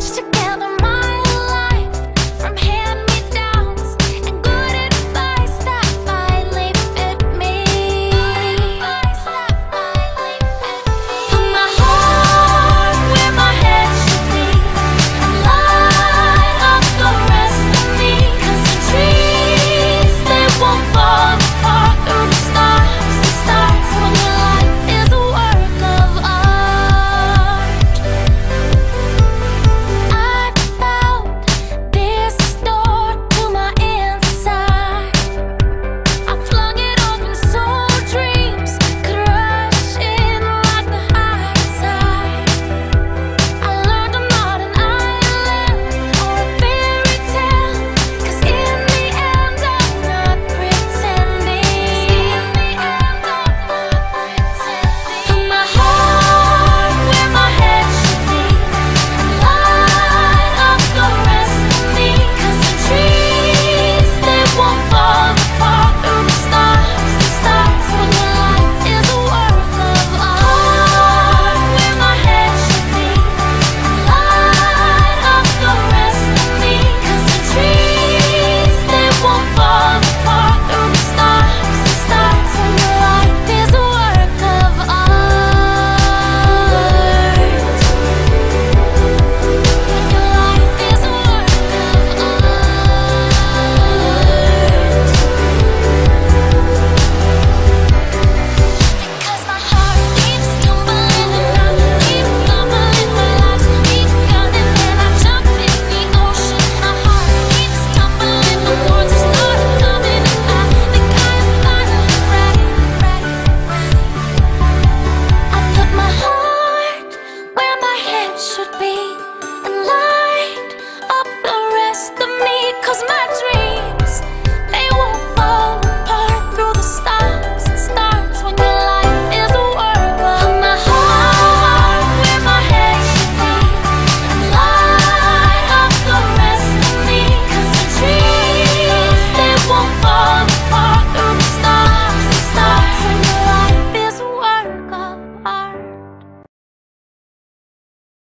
together.